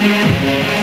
Música